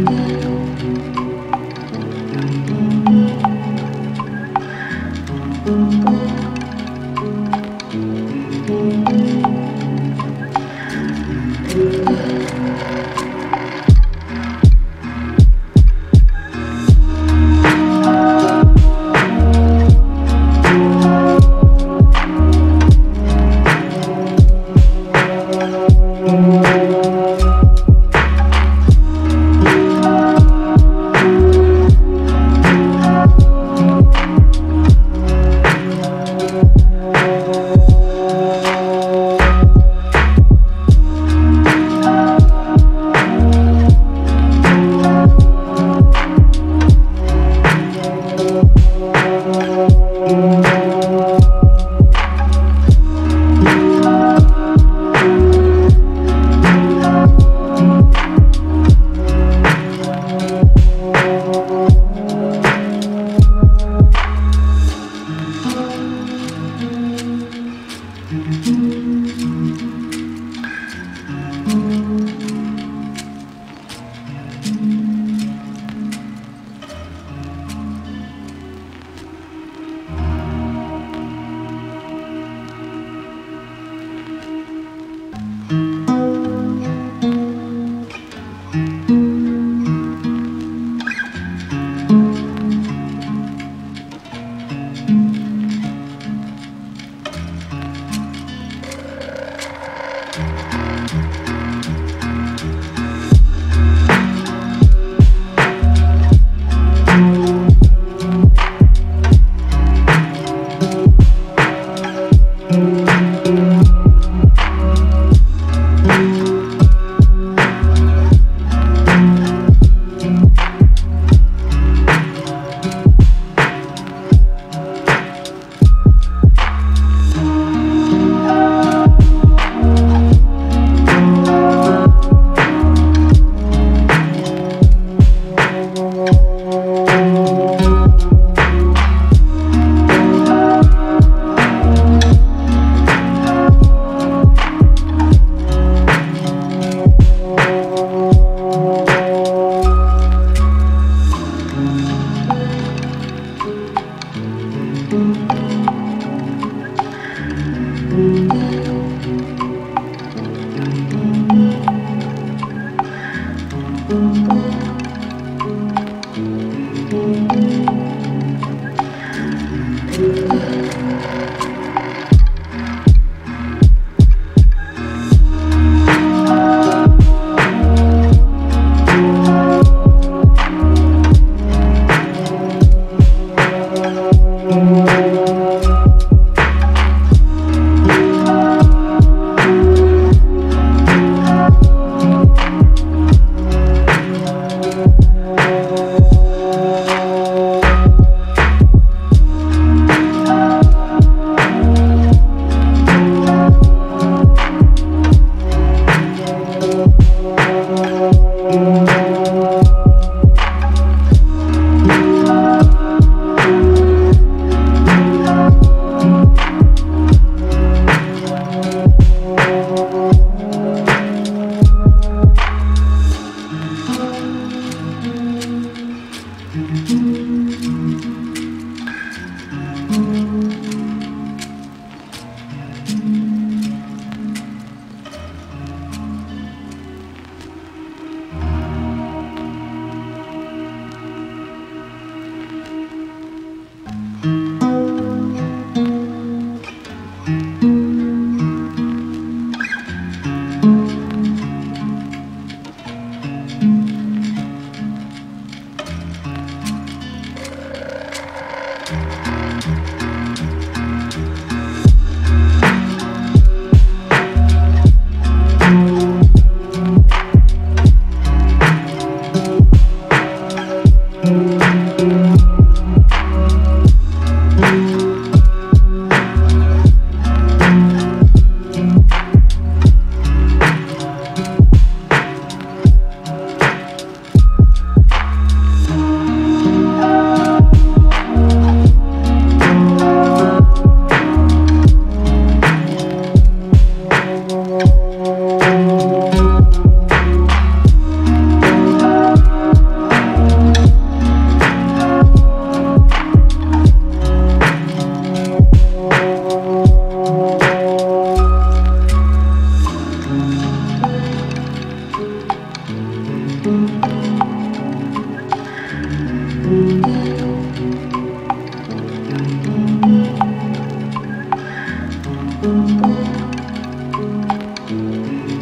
Música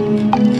Música